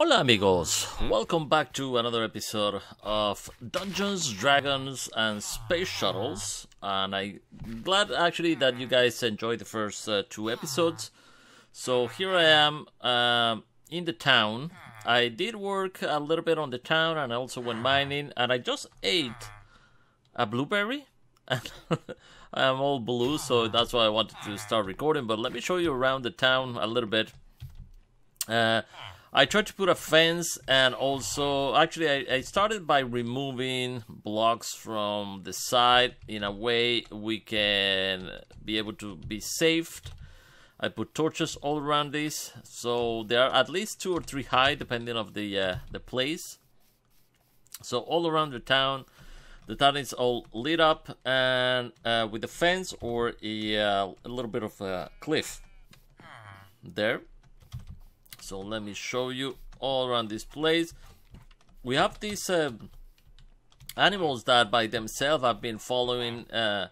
Hola amigos, welcome back to another episode of Dungeons, Dragons and Space Shuttles and I'm glad actually that you guys enjoyed the first uh, two episodes. So here I am um, in the town. I did work a little bit on the town and I also went mining and I just ate a blueberry and I'm all blue so that's why I wanted to start recording but let me show you around the town a little bit. Uh, I tried to put a fence and also actually I, I, started by removing blocks from the side in a way we can be able to be saved. I put torches all around this so they are at least two or three high depending of the uh, the place. So all around the town the town is all lit up and uh, with a fence or a, uh, a little bit of a cliff there so let me show you all around this place. We have these uh, animals that by themselves have been following, uh,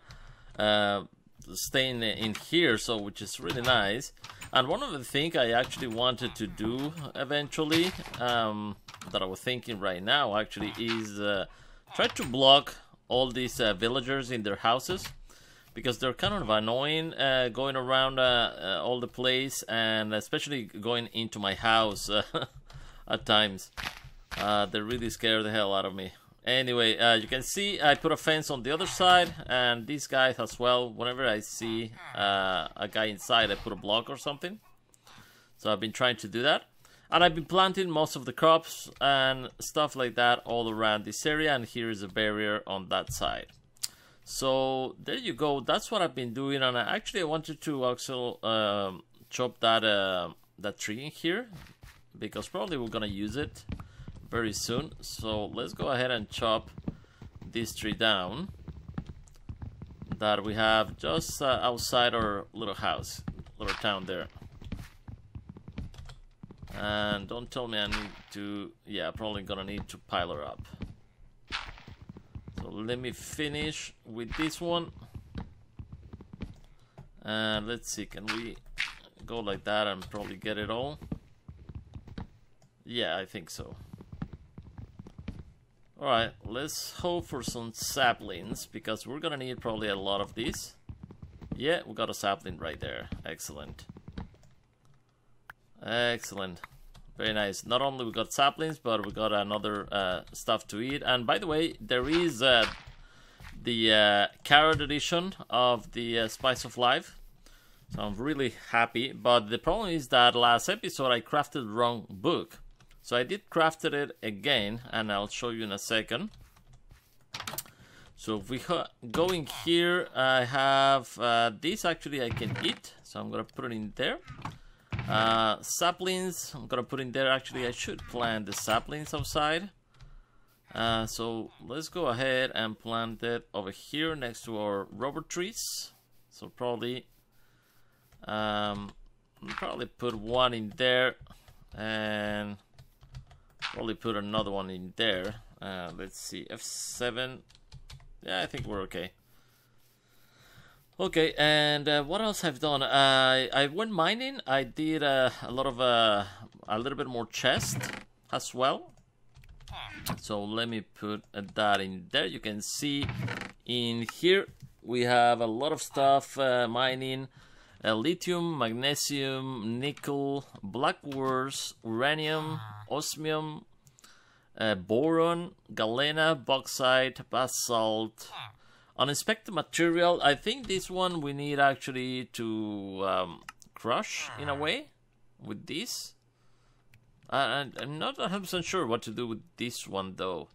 uh, staying in here, so which is really nice. And one of the things I actually wanted to do eventually, um, that I was thinking right now actually, is uh, try to block all these uh, villagers in their houses because they're kind of annoying uh, going around uh, uh, all the place and especially going into my house uh, at times. Uh, they really scare the hell out of me. Anyway, you can see I put a fence on the other side and these guys as well. Whenever I see a guy inside, I put a block or something. So I've been trying to do that. And I've been planting most of the crops and stuff like that all around this area and here is a barrier on that side. So there you go. That's what I've been doing, and I actually wanted to also um, chop that uh, that tree in here because probably we're gonna use it very soon. So let's go ahead and chop this tree down that we have just uh, outside our little house, little town there. And don't tell me I need to, yeah, probably gonna need to pile her up. So let me finish with this one. And let's see, can we go like that and probably get it all? Yeah, I think so. Alright, let's hope for some saplings, because we're gonna need probably a lot of these. Yeah, we got a sapling right there. Excellent. Excellent. Very nice. Not only we got saplings, but we got another uh, stuff to eat. And by the way, there is uh, the uh, carrot edition of the uh, Spice of Life. So I'm really happy. But the problem is that last episode I crafted wrong book. So I did crafted it again, and I'll show you in a second. So if we go in here, I have uh, this actually I can eat. So I'm gonna put it in there. Uh, saplings, I'm gonna put in there. Actually, I should plant the saplings outside. Uh, so let's go ahead and plant it over here next to our rubber trees. So probably, um, probably put one in there, and probably put another one in there. Uh, let's see, F7. Yeah, I think we're okay. Okay, and uh, what else I've done? I I went mining. I did uh, a lot of uh, a little bit more chest as well. So let me put that in there. You can see in here we have a lot of stuff uh, mining. Uh, lithium, magnesium, nickel, black quartz, uranium, osmium, uh, boron, galena, bauxite, basalt, Uninspected material, I think this one we need actually to um, crush in a way with this. I, I'm not 100% sure what to do with this one though.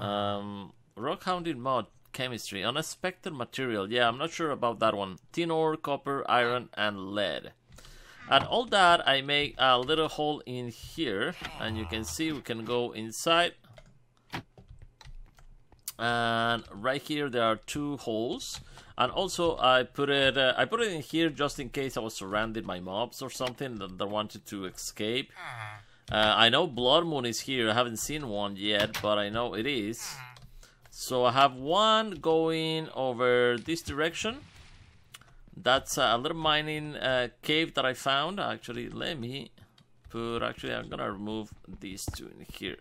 Um, Rockhounding mod chemistry, uninspected material. Yeah, I'm not sure about that one. Tin ore, copper, iron, and lead. And all that, I make a little hole in here, and you can see we can go inside and right here there are two holes. And also I put it uh, I put it in here just in case I was surrounded by mobs or something that, that wanted to escape. Uh, I know Blood Moon is here. I haven't seen one yet but I know it is. So I have one going over this direction. That's a little mining uh, cave that I found. Actually let me put, actually I'm gonna remove these two in here.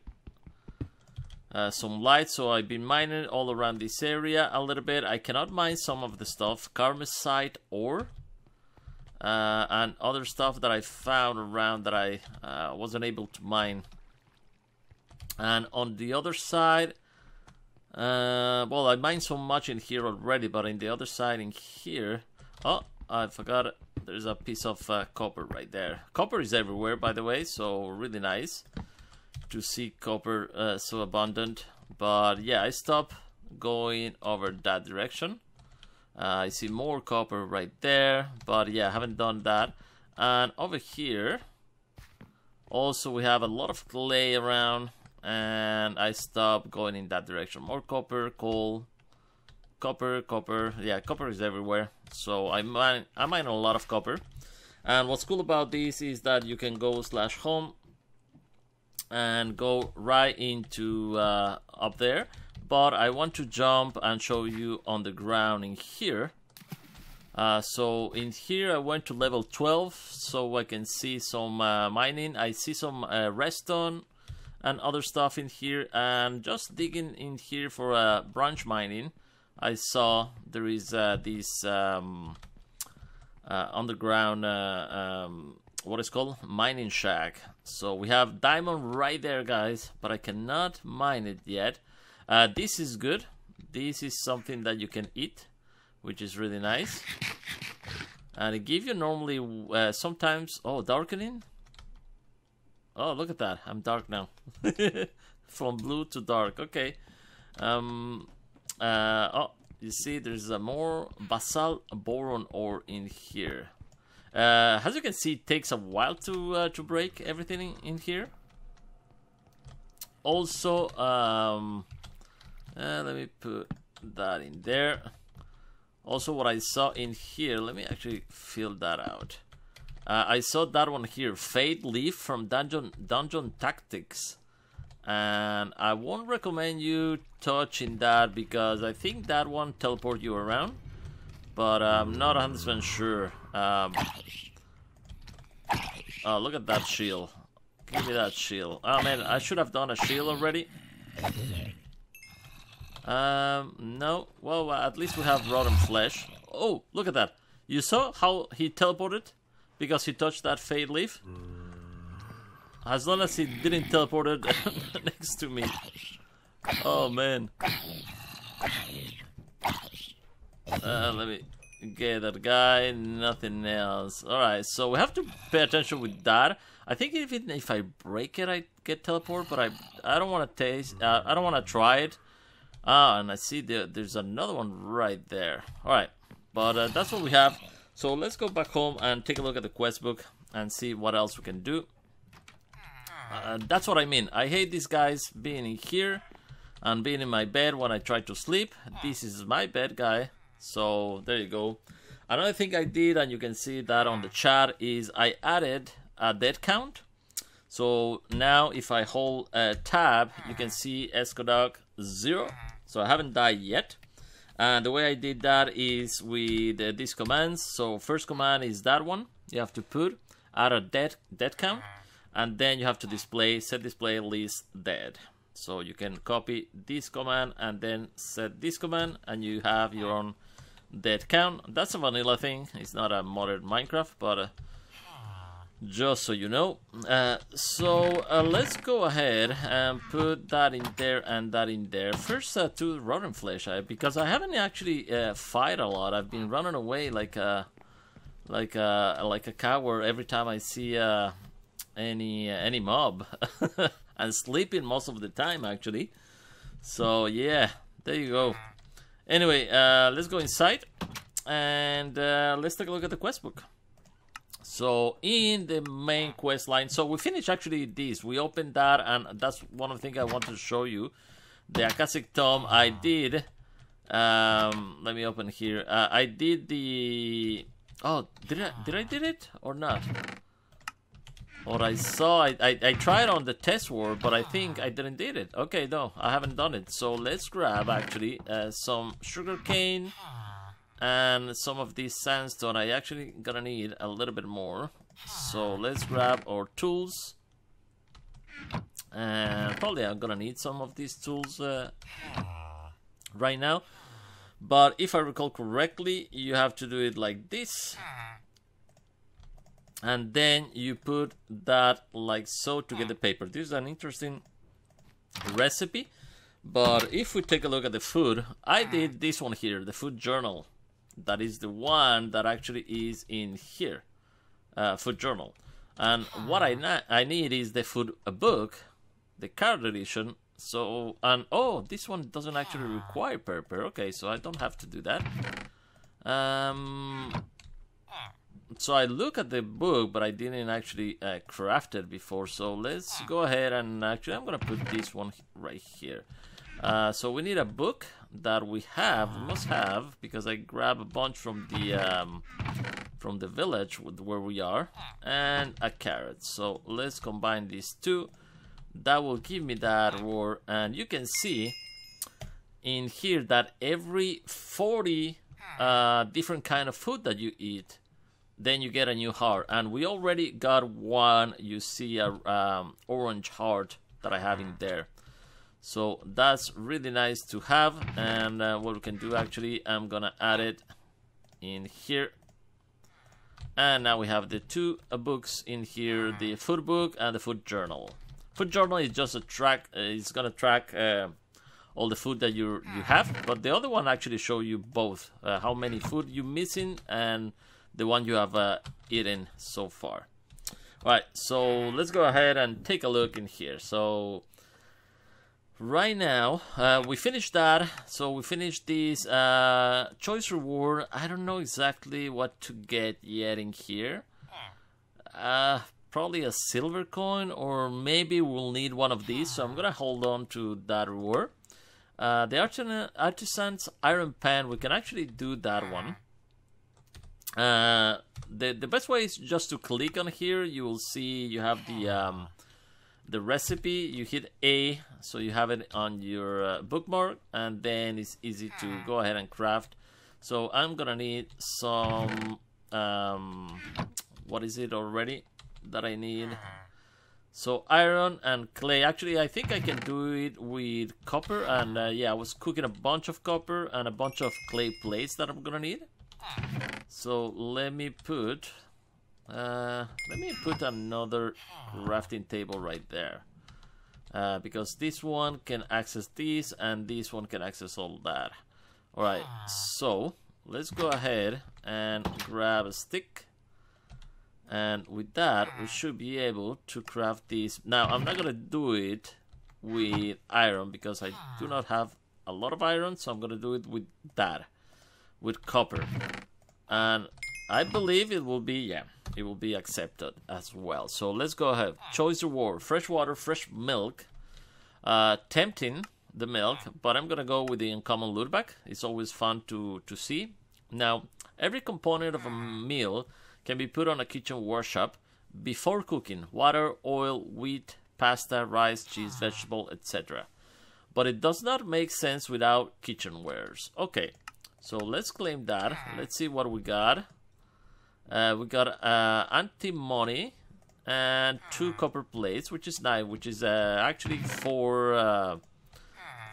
Uh, some light, so I've been mining all around this area a little bit. I cannot mine some of the stuff, Karmazite ore, uh, and other stuff that I found around that I uh, wasn't able to mine. And on the other side, uh, well, I mined so much in here already, but in the other side in here, oh, I forgot. There's a piece of uh, copper right there. Copper is everywhere, by the way, so really nice to see copper uh, so abundant. But yeah, I stop going over that direction. Uh, I see more copper right there, but yeah, I haven't done that. And over here, also we have a lot of clay around and I stop going in that direction. More copper, coal, copper, copper. Yeah, copper is everywhere. So I mine, I mine a lot of copper. And what's cool about this is that you can go slash home and go right into uh, up there. But I want to jump and show you on the ground in here. Uh, so in here I went to level 12 so I can see some uh, mining. I see some uh, redstone and other stuff in here and just digging in here for uh, branch mining I saw there is uh, this um, uh, underground um, what is called mining shack so we have diamond right there guys but I cannot mine it yet uh, this is good this is something that you can eat which is really nice and it gives you normally uh, sometimes oh darkening Oh, look at that. I'm dark now. From blue to dark. Okay. Um, uh, oh, you see there's a more basalt boron ore in here. Uh, as you can see, it takes a while to uh, to break everything in, in here. Also, um, uh, let me put that in there. Also, what I saw in here, let me actually fill that out. Uh, I saw that one here, Fade Leaf from Dungeon Dungeon Tactics. And I won't recommend you touching that because I think that one teleport you around. But I'm not 100% sure. Um, oh, look at that shield. Give me that shield. Oh man, I should have done a shield already. Um, no. Well, at least we have rotten flesh. Oh, look at that. You saw how he teleported? because he touched that fade leaf. As long as he didn't teleport it next to me. Oh man. Uh, let me get that guy. Nothing else. Alright, so we have to pay attention with that. I think even if I break it, I get teleport, but I I don't want to taste. Uh, I don't want to try it. Ah, and I see there, there's another one right there. Alright, but uh, that's what we have. So let's go back home and take a look at the quest book and see what else we can do. Uh, that's what I mean. I hate these guys being in here and being in my bed when I try to sleep. This is my bed, guy. So there you go. Another thing I did, and you can see that on the chat, is I added a dead count. So now if I hold a tab, you can see Eskordok 0. So I haven't died yet. And the way I did that is with uh, these commands. So first command is that one. You have to put add a dead dead count, and then you have to display set display list dead. So you can copy this command and then set this command, and you have your own dead count. That's a vanilla thing. It's not a modern Minecraft, but uh, just so you know. Uh, so uh, let's go ahead and put that in there and that in there. First uh, to rotten flesh, because I haven't actually uh, fight a lot. I've been running away like a like a like a coward every time I see uh, any any mob, and sleeping most of the time actually. So yeah, there you go. Anyway, uh, let's go inside and let's take a look at the quest book. So in the main quest line, so we finished actually this. We opened that, and that's one of the things I wanted to show you. The Akashic Tome I did. Um, let me open here. Uh, I did the. Oh, did I did I did it or not? What I saw, I, I, I tried on the test world, but I think I didn't did it. Okay, no, I haven't done it. So let's grab actually uh, some sugar cane and some of these sandstone I actually gonna need a little bit more So let's grab our tools. And probably I'm gonna need some of these tools uh, right now. But if I recall correctly, you have to do it like this. And then you put that like so to get the paper. This is an interesting recipe. But if we take a look at the food, I did this one here, the food journal. That is the one that actually is in here, uh, food journal. And what I, I need is the food a book, the card edition. So, and oh, this one doesn't actually require paper. Okay, so I don't have to do that. Um, so I look at the book, but I didn't actually uh, craft it before. So let's go ahead and actually, I'm gonna put this one right here. Uh, so we need a book that we have, we must have, because I grab a bunch from the um, from the village where we are, and a carrot. So let's combine these two. That will give me that word, and you can see in here that every 40 uh, different kind of food that you eat, then you get a new heart. And we already got one. You see a um, orange heart that I have in there. So that's really nice to have. And uh, what we can do actually, I'm gonna add it in here. And now we have the two uh, books in here, the food book and the food journal. Food journal is just a track, uh, it's gonna track uh, all the food that you you have, but the other one actually show you both, uh, how many food you missing and the one you have uh, eaten so far. All right, so let's go ahead and take a look in here. So right now uh, we finished that. So we finished this uh, choice reward. I don't know exactly what to get yet in here. Uh, probably a silver coin or maybe we'll need one of these. So I'm gonna hold on to that reward. Uh, the artisan artisan's iron pan we can actually do that one uh, the, the best way is just to click on here. You will see you have the um, the recipe. You hit A so you have it on your uh, bookmark and then it's easy to go ahead and craft. So I'm gonna need some um, what is it already that I need? So iron and clay. Actually I think I can do it with copper and uh, yeah I was cooking a bunch of copper and a bunch of clay plates that I'm gonna need so let me put uh, let me put another crafting table right there. Uh, because this one can access this and this one can access all that. Alright, so let's go ahead and grab a stick. And with that, we should be able to craft this. Now, I'm not going to do it with iron because I do not have a lot of iron. So I'm going to do it with that, with copper. And I believe it will be, yeah, it will be accepted as well. So let's go ahead. Choice reward, fresh water, fresh milk. Uh, tempting, the milk, but I'm gonna go with the uncommon loot bag. It's always fun to, to see. Now, every component of a meal can be put on a kitchen workshop before cooking. Water, oil, wheat, pasta, rice, cheese, vegetable, etc. But it does not make sense without kitchenwares. Okay, so let's claim that. Let's see what we got. Uh, we got uh, antimony and two copper plates, which is nine, which is uh, actually for uh,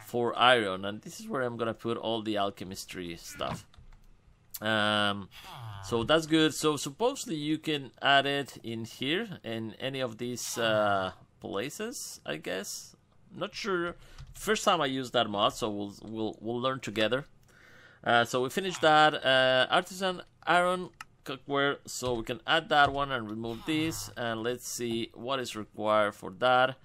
for iron, and this is where I'm gonna put all the alchemistry stuff. Um, so that's good. So supposedly you can add it in here in any of these uh, places, I guess. Not sure. First time I used that mod, so we'll we'll we'll learn together. Uh, so we finished that. Uh, artisan iron cookware. So we can add that one and remove this. And let's see what is required for that.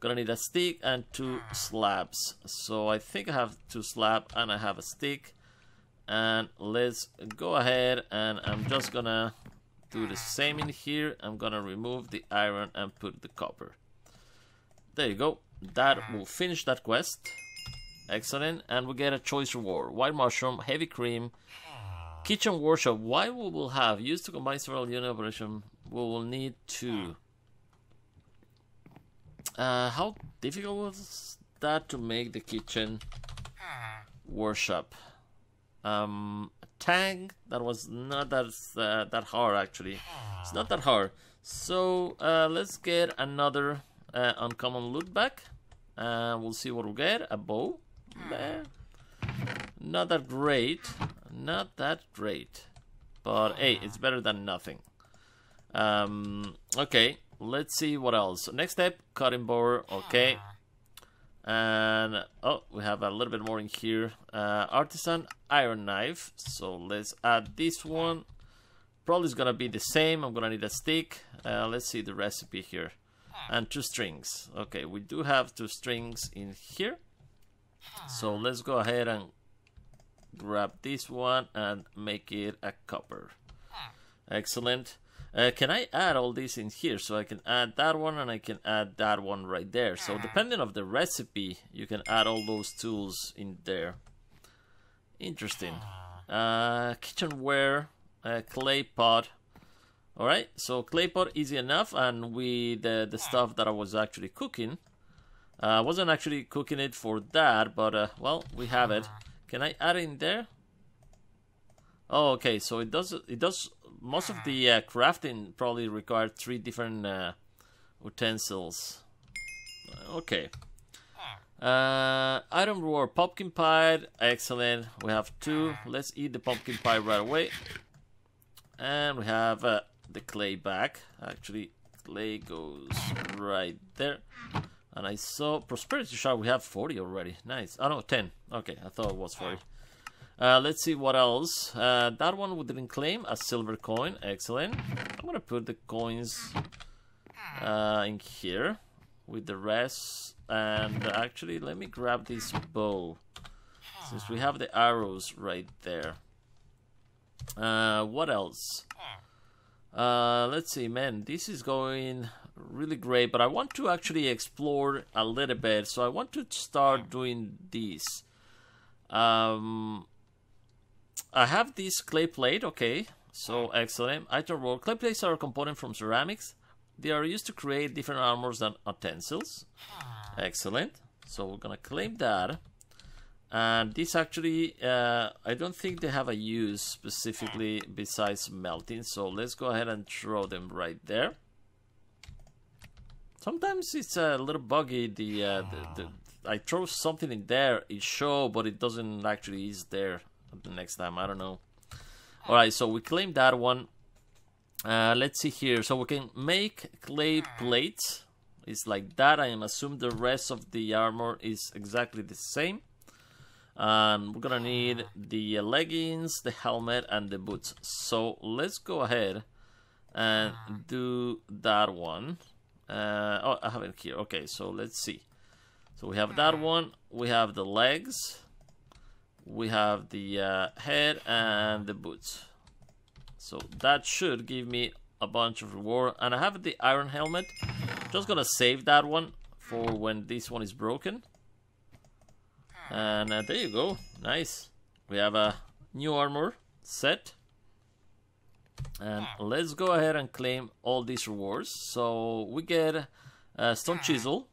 Gonna need a stick and two slabs. So I think I have two slab and I have a stick. And let's go ahead and I'm just gonna do the same in here. I'm gonna remove the iron and put the copper. There you go. That will finish that quest excellent and we get a choice reward white mushroom heavy cream Kitchen workshop. Why we will have used to combine several unit operation. We will need to. Uh, how difficult was that to make the kitchen workshop? Um, tang. That was not that uh, that hard actually. It's not that hard. So uh, let's get another uh, uncommon loot back. And we'll see what we get. A bow. Not that great. Not that great. But hey, it's better than nothing. Um, okay, let's see what else. Next step, cutting board. Okay. And oh, we have a little bit more in here. Uh, artisan iron knife. So let's add this one. Probably is gonna be the same. I'm gonna need a stick. Uh, let's see the recipe here. And two strings. Okay, we do have two strings in here. So let's go ahead and grab this one and make it a copper. Excellent. Uh, can I add all these in here? So I can add that one and I can add that one right there. So depending of the recipe, you can add all those tools in there. Interesting. Uh, kitchenware, uh, clay pot. Alright, so clay pot easy enough and with the, the stuff that I was actually cooking. Uh, I wasn't actually cooking it for that, but uh, well, we have it. Can I add in there? Oh, okay. So it does. It does. Most of the uh, crafting probably required three different uh, utensils. Okay. Uh, item reward pumpkin pie. Excellent. We have two. Let's eat the pumpkin pie right away. And we have uh, the clay back. Actually, clay goes right there. And I saw prosperity shard. We have 40 already. Nice. Oh no, 10. Okay, I thought it was 40. Uh, let's see what else. Uh, that one we didn't claim a silver coin. Excellent. I'm gonna put the coins uh, in here with the rest. And actually, let me grab this bow since we have the arrows right there. Uh, what else? Uh, let's see, man. This is going really great, but I want to actually explore a little bit. So I want to start doing this. Um, I have this clay plate, okay, so excellent. Item roll. Clay plates are a component from ceramics. They are used to create different armors and utensils. Excellent. So we're gonna claim that. And this actually, uh, I don't think they have a use specifically besides melting. So let's go ahead and throw them right there. Sometimes it's a little buggy. The, uh, the, the I throw something in there, it show, but it doesn't actually is there the next time. I don't know. All right, so we claim that one. Uh, let's see here. So we can make clay plates. It's like that. I am assume the rest of the armor is exactly the same. And we're gonna need the leggings, the helmet, and the boots. So let's go ahead and do that one. Uh, oh, I have it here. Okay, so let's see. So we have that one. We have the legs. We have the uh, head and the boots. So that should give me a bunch of reward. And I have the iron helmet. Just gonna save that one for when this one is broken. And uh, there you go. Nice. We have a new armor set. And let's go ahead and claim all these rewards. So we get a stone ah. chisel.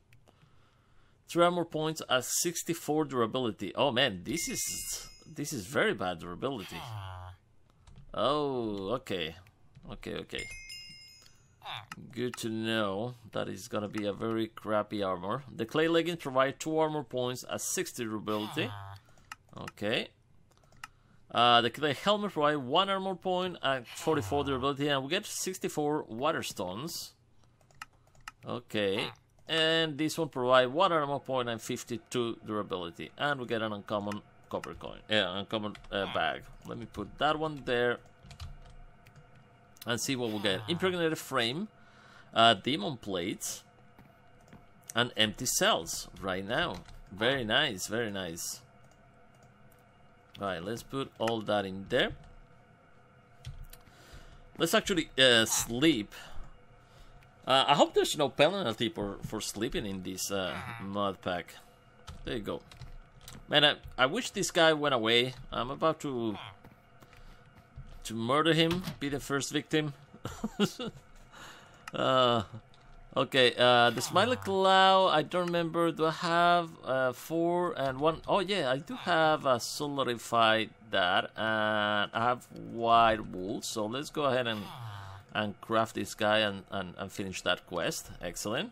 Three armor points at 64 durability. Oh man, this is this is very bad durability. Ah. Oh, okay. Okay, okay. Ah. Good to know. That is gonna be a very crappy armor. The clay leggings provide two armor points at 60 durability. Okay. Uh, the clay helmet provide one armor and 44 durability, and we get 64 water stones. Okay. And this one provide one armor point and 52 durability, and we get an uncommon copper coin. Yeah, uncommon uh, bag. Let me put that one there and see what we get. Impregnated frame, uh, demon plates, and empty cells right now. Very nice, very nice. Alright, let's put all that in there. Let's actually uh, sleep. Uh, I hope there's no penalty for, for sleeping in this uh, mod pack. There you go. Man, I, I wish this guy went away. I'm about to to murder him, be the first victim. uh, Okay, uh, the smiley cloud, I don't remember, do I have uh, four and one? Oh yeah, I do have uh, solidified that, and I have white wool, so let's go ahead and and craft this guy and, and, and finish that quest. Excellent.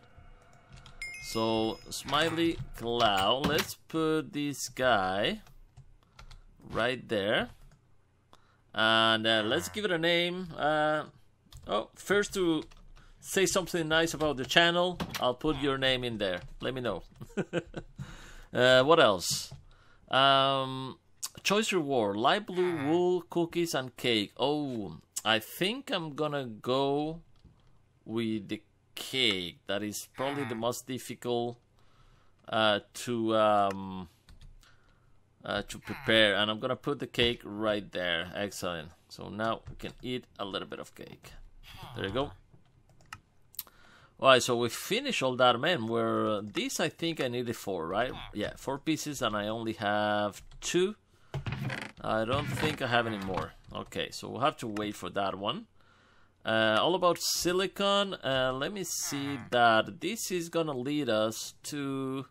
So, smiley cloud, let's put this guy right there. And uh, let's give it a name. Uh, oh, first to say something nice about the channel, I'll put your name in there. Let me know. uh, what else? Um, choice reward: light blue wool, cookies, and cake. Oh, I think I'm gonna go with the cake. That is probably the most difficult uh, to um, uh, to prepare, and I'm gonna put the cake right there. Excellent. So now we can eat a little bit of cake. There you go. Alright, so we finish all that, man. Where uh, this, I think I needed four, right? Yeah, four pieces, and I only have two. I don't think I have any more. Okay, so we'll have to wait for that one. Uh, all about silicon. Uh, let me see that this is gonna lead us to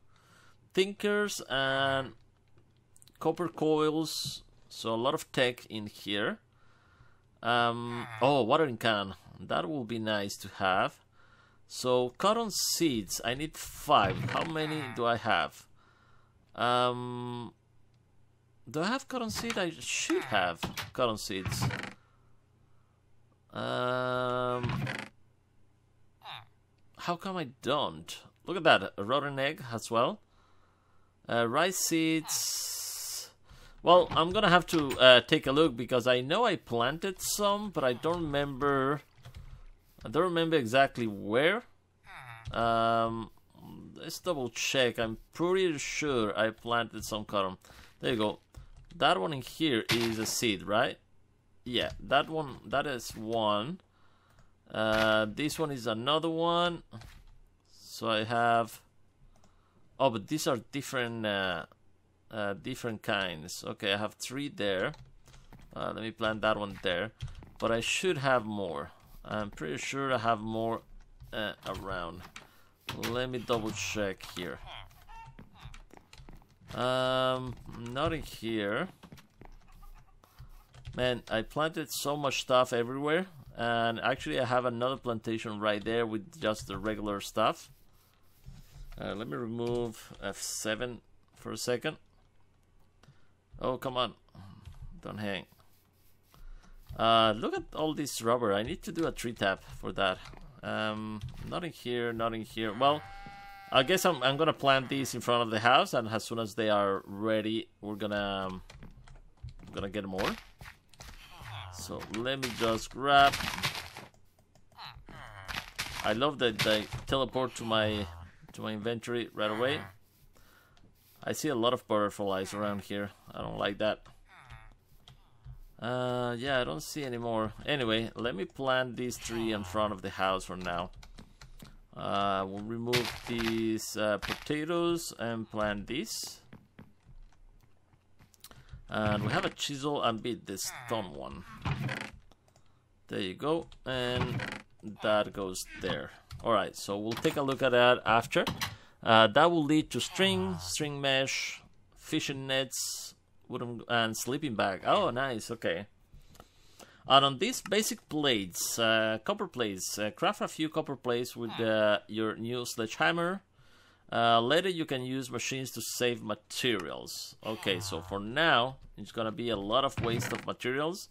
Tinkers and copper coils. So a lot of tech in here. Um, oh, watering can. That will be nice to have. So cotton seeds, I need five. How many do I have? Um, do I have cotton seed? I should have cotton seeds. Um, how come I don't? Look at that, a rotten egg as well. Uh, rice seeds. Well, I'm gonna have to uh, take a look because I know I planted some, but I don't remember I don't remember exactly where. Um, let's double check. I'm pretty sure I planted some cotton. There you go. That one in here is a seed, right? Yeah, that one, that is one. Uh, this one is another one. So I have... Oh, but these are different, uh, uh, different kinds. Okay, I have three there. Uh, let me plant that one there. But I should have more. I'm pretty sure I have more uh, around. Let me double check here. Um, not in here. Man, I planted so much stuff everywhere. And actually I have another plantation right there with just the regular stuff. Uh, let me remove F7 for a second. Oh, come on. Don't hang. Uh, look at all this rubber. I need to do a tree tap for that. Um, nothing here, nothing here. Well, I guess I'm, I'm gonna plant these in front of the house, and as soon as they are ready, we're gonna um, gonna get more. So let me just grab. I love that they teleport to my to my inventory right away. I see a lot of butterflies around here. I don't like that. Uh, yeah, I don't see any more. Anyway, let me plant these three in front of the house for now. Uh, we'll remove these uh, potatoes and plant these. And we have a chisel and beat this stone one. There you go. And that goes there. Alright, so we'll take a look at that after. Uh, that will lead to string, string mesh, fishing nets, wooden and sleeping bag. Oh, nice. Okay. And on these basic plates, uh, copper plates, uh, craft a few copper plates with uh, your new sledgehammer. Uh, later you can use machines to save materials. Okay, so for now, it's gonna be a lot of waste of materials.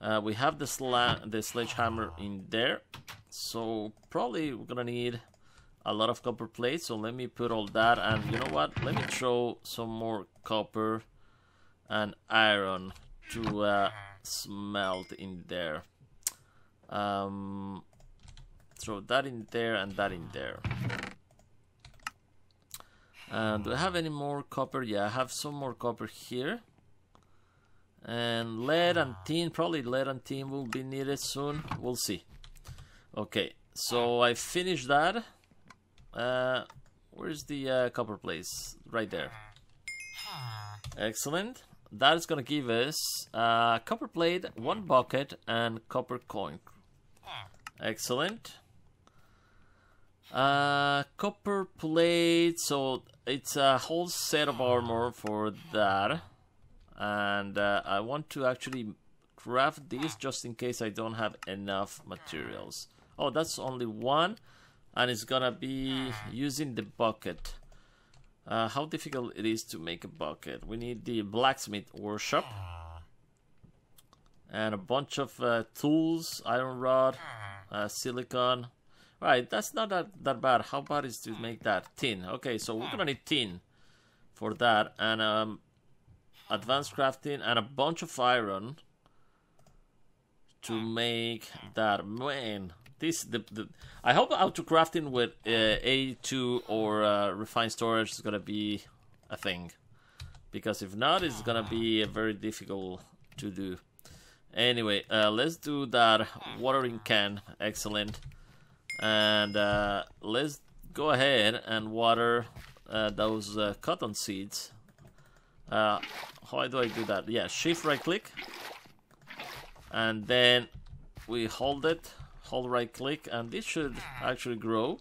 Uh, we have the, sla the sledgehammer in there, so probably we're gonna need a lot of copper plates. So let me put all that, and you know what? Let me throw some more copper and iron to uh, smelt in there. Um, throw that in there and that in there. And do I have any more copper? Yeah, I have some more copper here. And lead and tin, probably lead and tin will be needed soon. We'll see. Okay, so I finished that. Uh, where's the uh, copper place? Right there. Excellent that is going to give us a copper plate, one bucket, and copper coin. Excellent. Uh, copper plate, so it's a whole set of armor for that. And uh, I want to actually craft this just in case I don't have enough materials. Oh, that's only one. And it's gonna be using the bucket. Uh, how difficult it is to make a bucket. We need the blacksmith workshop. And a bunch of uh, tools, iron rod, uh, silicon. Right, that's not that, that bad. How bad is to make that? Tin. Okay, so we're gonna need tin for that. And um, advanced crafting and a bunch of iron to make that. Man, this the, the I hope auto crafting with uh, AE2 or uh, refined storage is gonna be a thing, because if not, it's gonna be very difficult to do. Anyway, uh, let's do that watering can. Excellent, and uh, let's go ahead and water uh, those uh, cotton seeds. how do I do that? Yeah, shift right click, and then we hold it hold right click and this should actually grow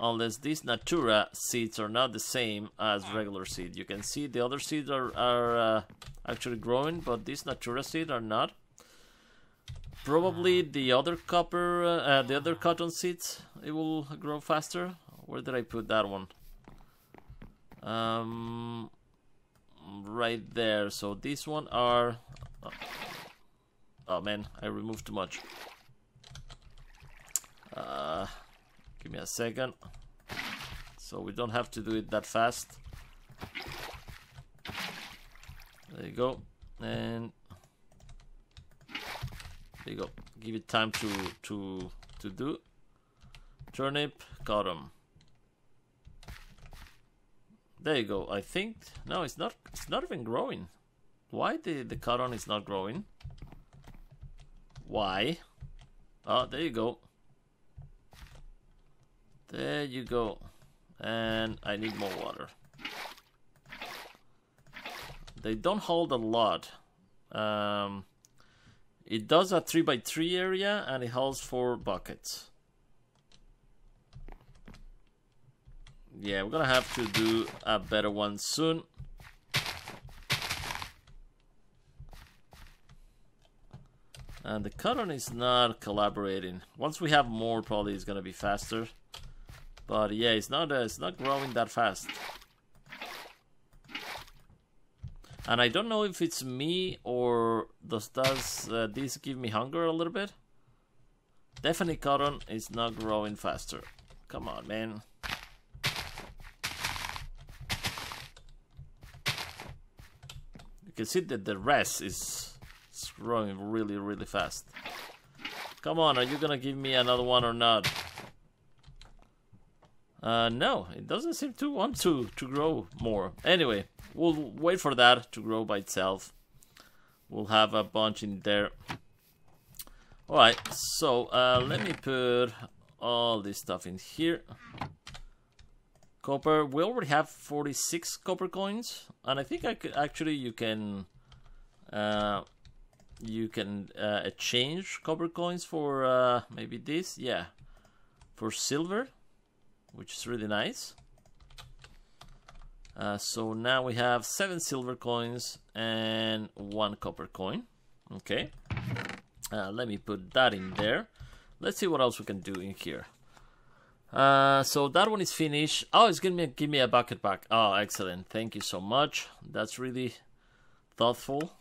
unless these natura seeds are not the same as regular seed. You can see the other seeds are, are uh, actually growing but these natura seeds are not. Probably the other copper uh, uh, the other cotton seeds it will grow faster. Where did I put that one? Um right there. So these one are oh, oh man I removed too much uh, give me a second. So we don't have to do it that fast. There you go. And there you go. Give it time to to to do. Turnip, cotton. There you go. I think no, it's not. It's not even growing. Why the the cotton is not growing? Why? Oh, there you go. There you go. And I need more water. They don't hold a lot. Um, it does a 3x3 area and it holds 4 buckets. Yeah, we're gonna have to do a better one soon. And the cotton is not collaborating. Once we have more, probably it's gonna be faster. But yeah, it's not uh, it's not growing that fast. And I don't know if it's me or does does uh, this give me hunger a little bit? Definitely cotton is not growing faster. Come on, man. You can see that the rest is, is growing really, really fast. Come on, are you gonna give me another one or not? Uh, no, it doesn't seem to want to, to grow more. Anyway, we'll wait for that to grow by itself. We'll have a bunch in there. Alright, so uh, let me put all this stuff in here. Copper, we already have 46 copper coins. And I think I could actually you can uh, you can uh, exchange copper coins for uh, maybe this, yeah, for silver which is really nice. Uh, so now we have seven silver coins and one copper coin. Okay. Uh, let me put that in there. Let's see what else we can do in here. Uh, so that one is finished. Oh, it's gonna give me a bucket back. Oh, excellent. Thank you so much. That's really thoughtful.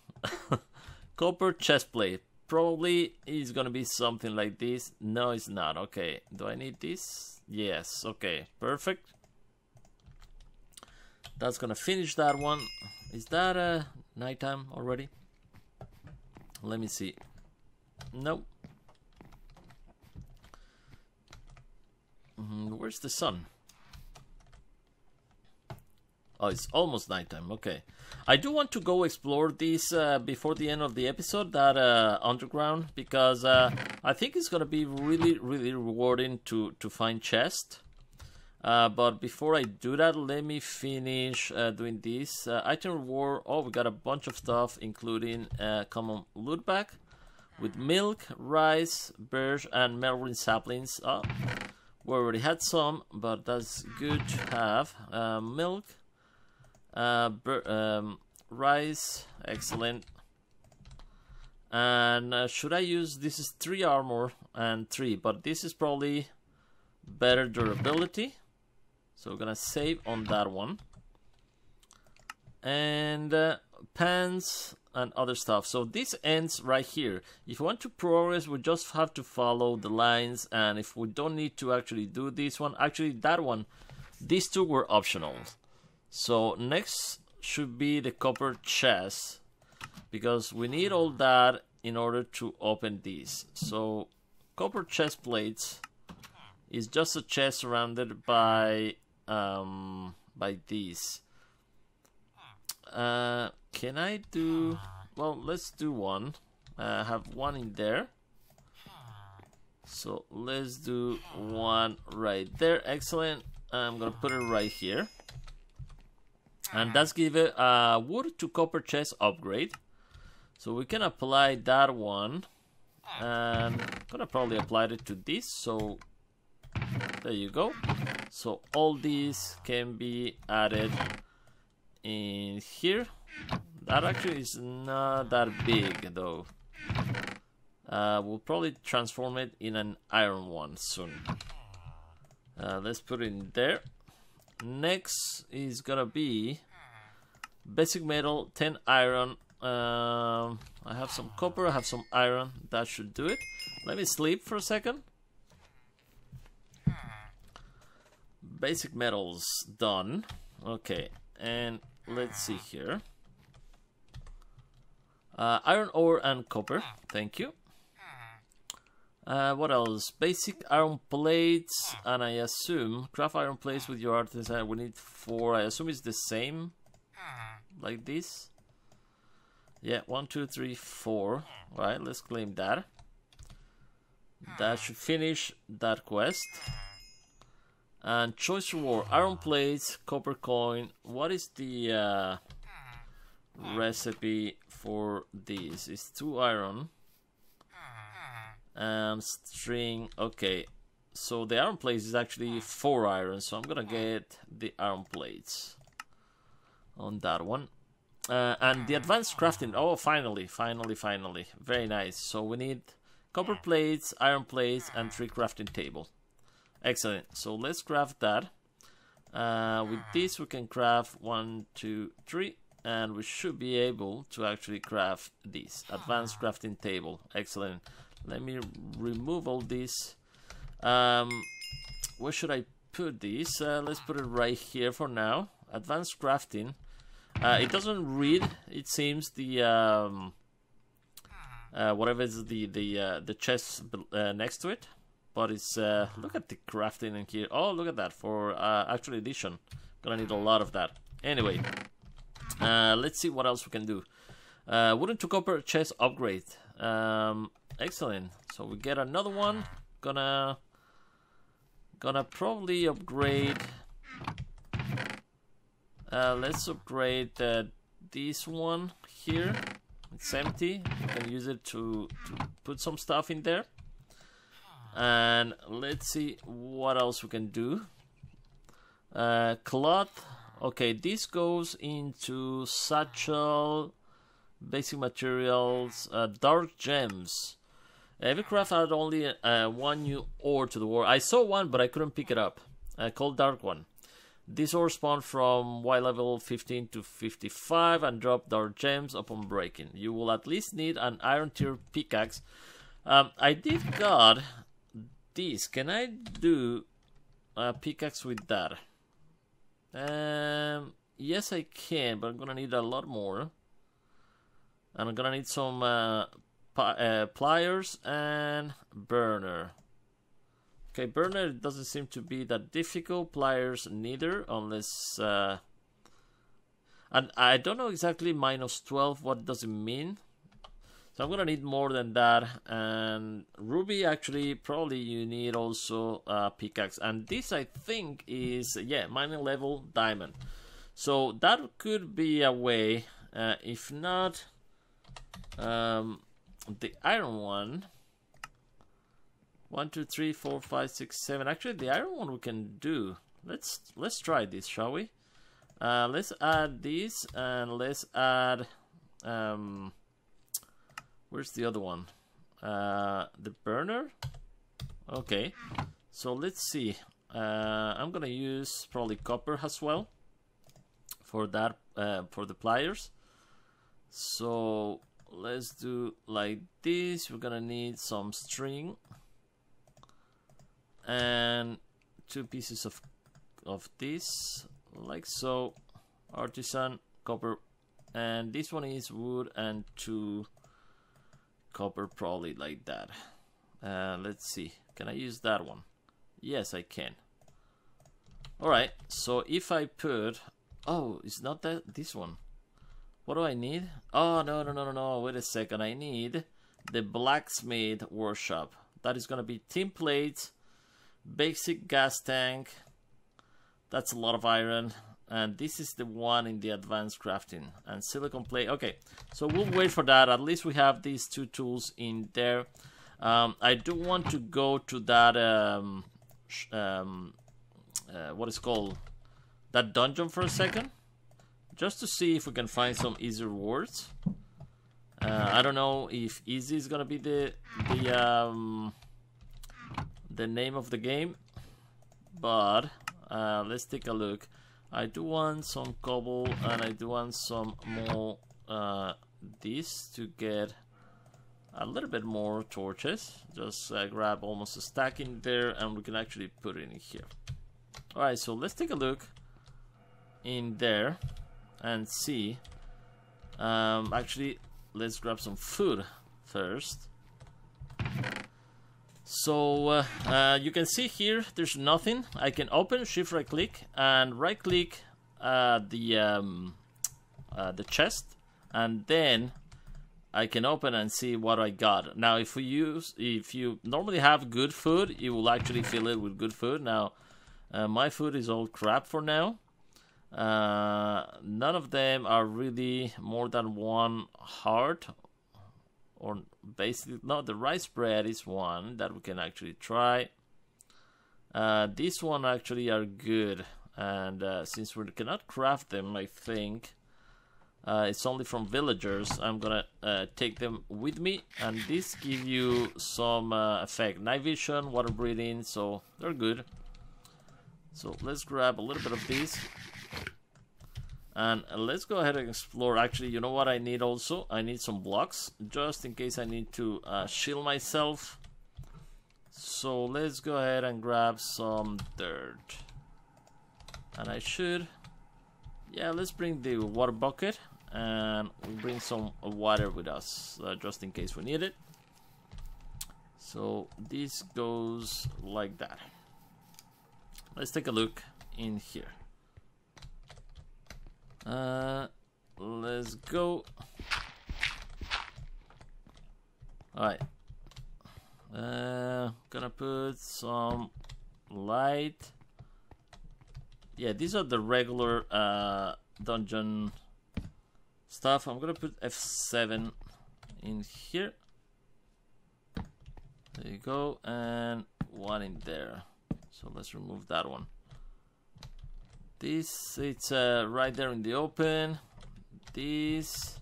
Copper chest plate. Probably is gonna be something like this. No, it's not. Okay. Do I need this? Yes, okay, perfect. That's gonna finish that one. Is that uh, nighttime already? Let me see. Nope. Mm, where's the sun? Oh, it's almost nighttime. Okay. I do want to go explore this uh, before the end of the episode, that uh, underground, because uh, I think it's going to be really, really rewarding to, to find chest. Uh, but before I do that, let me finish uh, doing this. Uh, item reward. Oh, we got a bunch of stuff, including common loot bag with milk, rice, birch, and melon saplings. Oh, We already had some, but that's good to have. Milk, uh, um, rice, excellent. And uh, should I use, this is 3 armor and 3, but this is probably better durability. So we're gonna save on that one. And uh, pants and other stuff. So this ends right here. If you want to progress, we just have to follow the lines. And if we don't need to actually do this one, actually that one, these two were optional. So next should be the copper chest because we need all that in order to open these. So copper chest plates is just a chest surrounded by um, by these. Uh, can I do... Well, let's do one. Uh, have one in there. So let's do one right there. Excellent. I'm gonna put it right here. And that's give it a wood to copper chest upgrade. So we can apply that one. And I'm gonna probably apply it to this. So there you go. So all these can be added in here. That actually is not that big though. Uh, we'll probably transform it in an iron one soon. Uh, let's put it in there. Next is gonna be basic metal, 10 iron. Um, I have some copper, I have some iron. That should do it. Let me sleep for a second. Basic metals done. Okay, and let's see here. Uh, iron ore and copper. Thank you. Uh, what else? Basic iron plates, and I assume craft iron plates with your artisan. We need four. I assume it's the same, like this. Yeah, one, two, three, four. All right, let's claim that. That should finish that quest. And choice reward: iron plates, copper coin. What is the uh, recipe for this? It's two iron. Um, string. Okay, so the iron plates is actually four iron. So I'm gonna get the iron plates on that one. Uh, and the advanced crafting. Oh, finally, finally, finally. Very nice. So we need copper plates, iron plates, and three crafting table. Excellent. So let's craft that. Uh, with this we can craft one, two, three, and we should be able to actually craft this advanced crafting table. Excellent. Let me remove all this. Um, where should I put this? Uh, let's put it right here for now. Advanced crafting. Uh, it doesn't read. It seems the um, uh, whatever is the the uh, the chest uh, next to it but it's uh, look at the crafting in here oh look at that for Actually Additions gonna need a lot of that anyway let's see what else we can do wooden to copper chest upgrade um, excellent. So we get another one. Gonna gonna probably upgrade. Uh, let's upgrade uh, this one here. It's empty. You can use it to, to put some stuff in there. And let's see what else we can do. Uh, cloth. Okay this goes into satchel basic materials uh, dark gems EvilCraft had only uh, one new ore to the war I saw one but I couldn't pick it up uh, called dark one this ore spawned from Y level 15 to 55 and drop dark gems upon breaking. You will at least need an iron tier pickaxe. Um, I did got this. Can I do a pickaxe with that? Um, yes, I can, but I'm gonna need a lot more. And I'm gonna need some uh, uh, pliers and burner. Okay, burner doesn't seem to be that difficult. Pliers neither, unless... Uh, and I don't know exactly minus 12, what does it mean? So I'm gonna need more than that. And ruby, actually, probably you need also a pickaxe. And this, I think, is yeah, mining level diamond. So that could be a way. Uh, if not, um, the iron one. One, two, three, four, five, six, seven. Actually, the iron one we can do. Let's let's try this, shall we? Uh, let's add these and let's add. Um, where's the other one? Uh, the burner. Okay, so let's see. Uh, I'm gonna use probably copper as well for that uh, for the pliers. So let's do like this. We're gonna need some string and two pieces of of this like so. Artisan copper and this one is wood and two copper probably like that. Uh, let's see. Can I use that one? Yes I can. Alright so if I put oh it's not that this one what do I need? Oh no no no no no. Wait a second. I need the blacksmith workshop. That is gonna be tin plates basic gas tank. That's a lot of iron. And this is the one in the advanced crafting and silicon plate. Okay so we'll wait for that. At least we have these two tools in there. Um, I do want to go to that um, um, uh, what is called that dungeon for a second just to see if we can find some easy rewards. Uh, I don't know if easy is gonna be the the um, the name of the game but uh, let's take a look. I do want some cobble and I do want some more uh, this to get a little bit more torches. Just uh, grab almost a stack in there and we can actually put it in here. Alright so let's take a look in there and see um, actually let's grab some food first. So uh, uh, you can see here there's nothing. I can open shift right click and right click uh, the um, uh, the chest and then I can open and see what I got. Now if we use if you normally have good food you will actually fill it with good food. Now uh, my food is all crap for now uh, none of them are really more than one heart or basically no the rice bread is one that we can actually try. Uh, this one actually are good and uh, since we cannot craft them I think uh, it's only from villagers I'm gonna uh, take them with me and this give you some uh, effect. Night vision water breathing so they're good. So let's grab a little bit of this and let's go ahead and explore. Actually, you know what I need also? I need some blocks, just in case I need to uh, shield myself. So let's go ahead and grab some dirt. And I should... Yeah, let's bring the water bucket. And we'll bring some water with us, uh, just in case we need it. So this goes like that. Let's take a look in here. Uh, let's go. Alright. Uh, gonna put some light. Yeah, these are the regular uh, dungeon stuff. I'm gonna put F7 in here. There you go, and one in there. So let's remove that one. This, it's uh, right there in the open. This,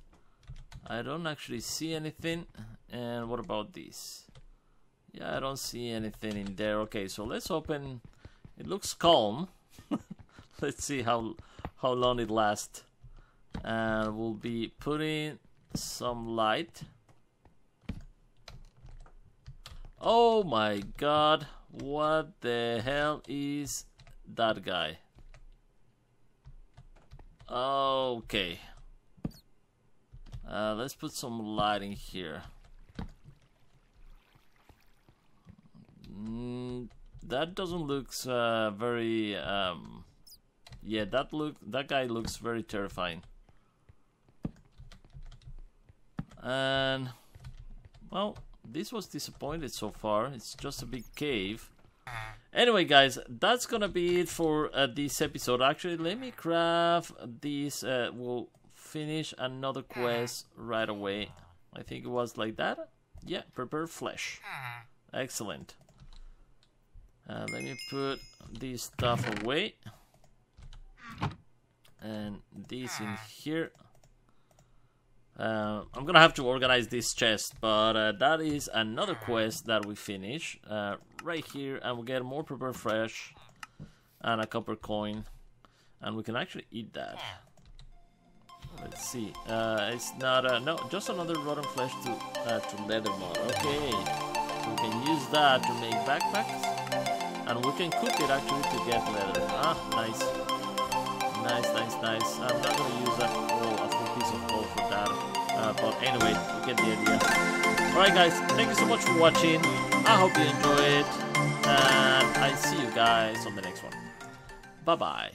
I don't actually see anything. And what about this? Yeah, I don't see anything in there. Okay, so let's open. It looks calm. let's see how how long it lasts. And we'll be putting some light. Oh my god, what the hell is that guy? Okay. Uh, let's put some lighting here. Mm, that doesn't look uh, very. Um, yeah, that look that guy looks very terrifying. And well, this was disappointed so far. It's just a big cave. Anyway, guys, that's gonna be it for uh, this episode. Actually, let me craft this. Uh, we'll finish another quest right away. I think it was like that. Yeah, prepare flesh. Excellent. Uh, let me put this stuff away. And this in here. Uh, I'm gonna have to organize this chest, but uh, that is another quest that we finish uh, right here, and we get more prepared flesh and a copper coin, and we can actually eat that. Let's see. Uh, it's not uh, no, just another rotten flesh to uh, to leather mod. Okay, we can use that to make backpacks, and we can cook it actually to get leather. Ah, nice, nice, nice, nice. I'm not gonna use that a full piece of coal for that. Uh, but anyway, you get the idea. Alright guys, thank you so much for watching. I hope you enjoyed. And I see you guys on the next one. Bye bye.